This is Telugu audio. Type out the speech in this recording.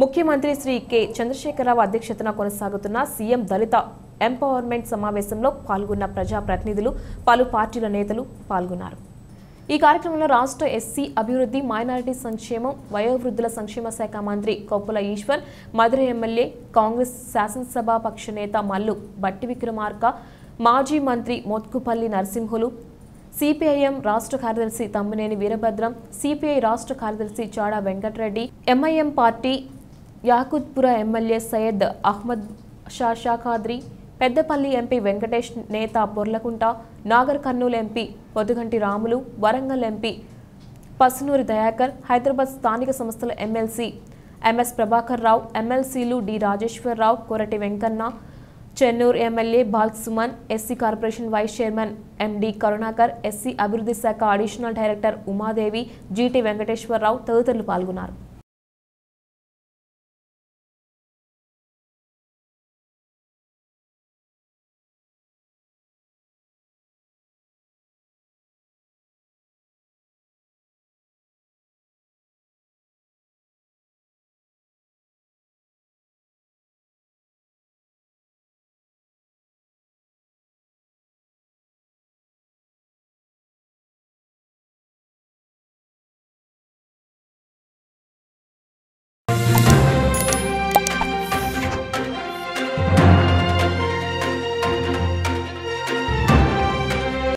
ముఖ్యమంత్రి శ్రీ కె చంద్రశేఖరరావు అధ్యక్షతన కొనసాగుతున్న సీఎం దళిత ఎంపవర్మెంట్ సమావేశంలో పాల్గొన్న ప్రజాప్రతినిధులు పలు పార్టీల నేతలు పాల్గొన్నారు. ఈ కార్యక్రమంలో రాష్ట్ర ఎస్సీ అభివృద్ధి మైనారిటీ సంక్షేమం వయోవృద్ధుల సంక్షేమ శాఖ మంత్రి కొప్పుల ఈశ్వర్ మధుర ఎమ్మెల్యే కాంగ్రెస్ శాసనసభ పక్ష నేత మల్లు బట్టి విక్రమార్క మాజీ మంత్రి మోత్కుపల్లి నరసింహులు సిపిఐఎం రాష్ట్ర కార్యదర్శి తమ్మినేని వీరభద్రం సిపిఐ రాష్ట్ర కార్యదర్శి Chada Venkatreddy MIM party Yakutpura MLA Syed Ahmed Pasha Quadri Peddapalli MP Venkatesh Netha Borlakunta Nagar Kurnool MP Pothuganti Ramulu Warangal MP Pasunuri Dayakar Hyderabad స్థానిక సంస్థల ఎమ్మెల్సీ ఎంఎస్ ప్రభాకర్ రావు ఎమ్మెల్సీలు D Rajeshwararao Korati Venkanna Chennur MLA Balka Suman SC corporation vice chairman MD Karunakar SC అభివృద్ధి శాఖ additional director Umadevi GT Venkateswararao తదితరులు పాల్గొన్నారు.